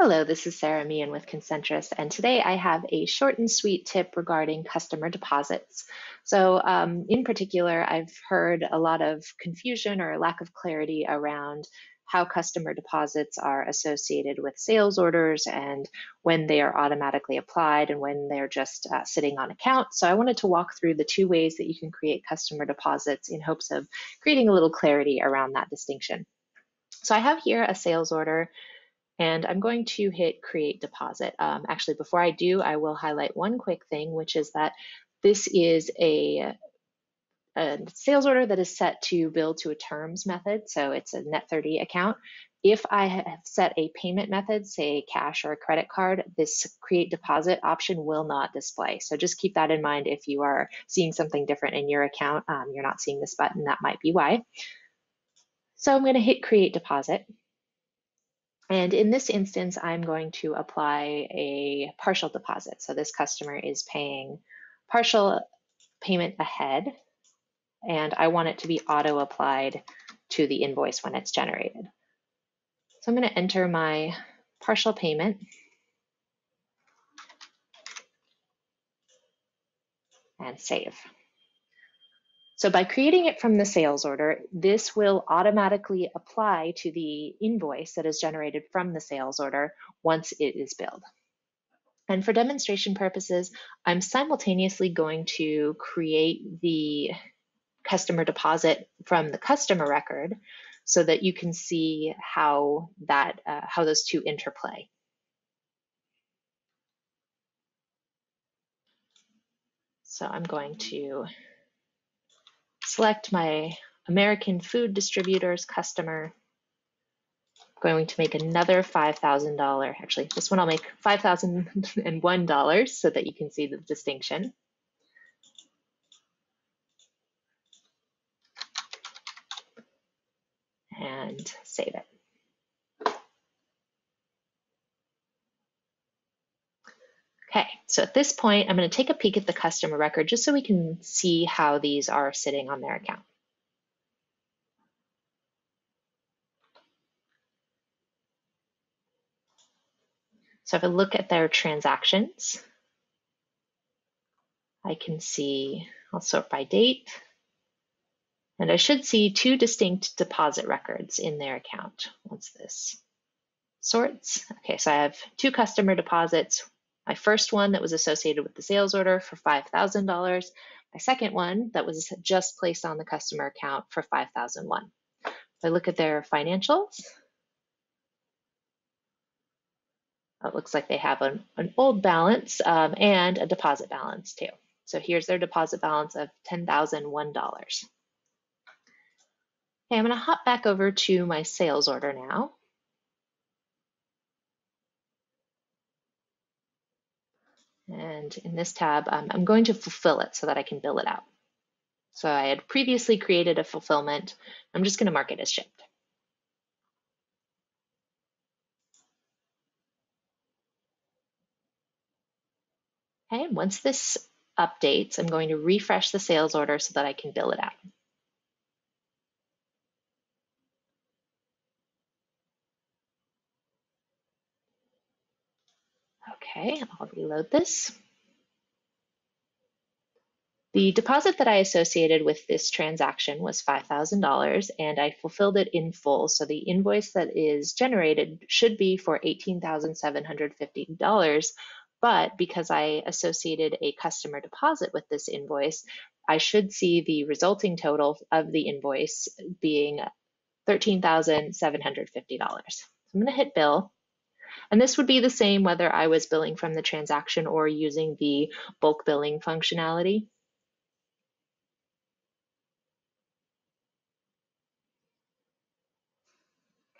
Hello, this is Sarah Meehan with Concentrus, and today I have a short and sweet tip regarding customer deposits. So um, in particular, I've heard a lot of confusion or lack of clarity around how customer deposits are associated with sales orders and when they are automatically applied and when they're just uh, sitting on account. So I wanted to walk through the two ways that you can create customer deposits in hopes of creating a little clarity around that distinction. So I have here a sales order and I'm going to hit create deposit. Um, actually, before I do, I will highlight one quick thing, which is that this is a, a sales order that is set to bill to a terms method. So it's a net 30 account. If I have set a payment method, say cash or a credit card, this create deposit option will not display. So just keep that in mind if you are seeing something different in your account. Um, you're not seeing this button, that might be why. So I'm going to hit create deposit. And in this instance, I'm going to apply a partial deposit. So this customer is paying partial payment ahead, and I want it to be auto applied to the invoice when it's generated. So I'm going to enter my partial payment. And save. So by creating it from the sales order, this will automatically apply to the invoice that is generated from the sales order once it is billed. And for demonstration purposes, I'm simultaneously going to create the customer deposit from the customer record so that you can see how that uh, how those two interplay. So I'm going to select my American Food Distributors customer. I'm going to make another $5,000. Actually, this one I'll make $5,001 so that you can see the distinction. And save it. Okay, so at this point, I'm going to take a peek at the customer record just so we can see how these are sitting on their account. So if I look at their transactions, I can see, I'll sort by date, and I should see two distinct deposit records in their account once this sorts. Okay, so I have two customer deposits, my first one that was associated with the sales order for $5,000. My second one that was just placed on the customer account for 5001 If I look at their financials, it looks like they have an, an old balance um, and a deposit balance too. So here's their deposit balance of $10,001. Okay, I'm going to hop back over to my sales order now. And in this tab, um, I'm going to fulfill it so that I can bill it out. So I had previously created a fulfillment. I'm just going to mark it as shipped. Okay, once this updates, I'm going to refresh the sales order so that I can bill it out. Okay, I'll reload this. The deposit that I associated with this transaction was $5,000 and I fulfilled it in full. So the invoice that is generated should be for $18,750. But because I associated a customer deposit with this invoice, I should see the resulting total of the invoice being $13,750. So I'm going to hit bill and this would be the same whether I was billing from the transaction or using the bulk billing functionality.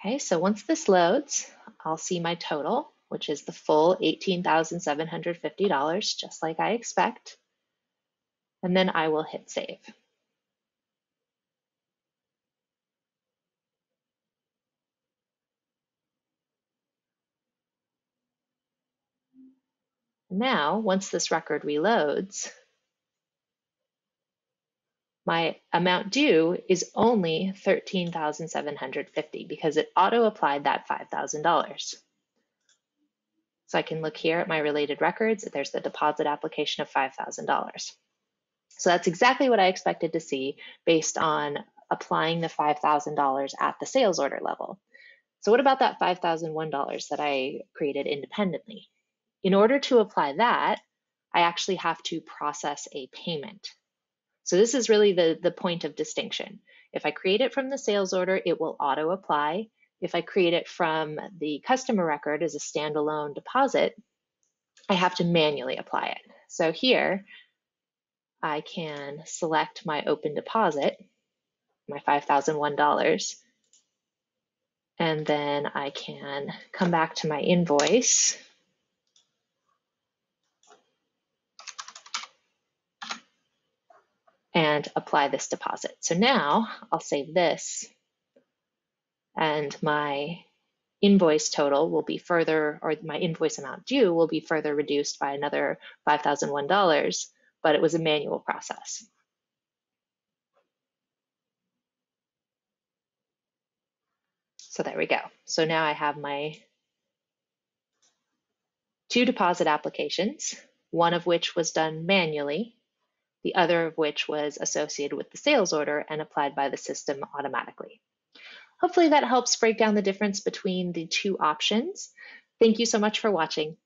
Okay, so once this loads, I'll see my total, which is the full $18,750, just like I expect. And then I will hit save. Now, once this record reloads, my amount due is only 13,750 because it auto applied that $5,000. So I can look here at my related records. There's the deposit application of $5,000. So that's exactly what I expected to see based on applying the $5,000 at the sales order level. So what about that $5,001 that I created independently? In order to apply that, I actually have to process a payment. So this is really the, the point of distinction. If I create it from the sales order, it will auto apply. If I create it from the customer record as a standalone deposit, I have to manually apply it. So here, I can select my open deposit, my $5,001, and then I can come back to my invoice and apply this deposit. So now I'll save this and my invoice total will be further, or my invoice amount due will be further reduced by another $5,001, but it was a manual process. So there we go. So now I have my two deposit applications, one of which was done manually, the other of which was associated with the sales order and applied by the system automatically. Hopefully that helps break down the difference between the two options. Thank you so much for watching.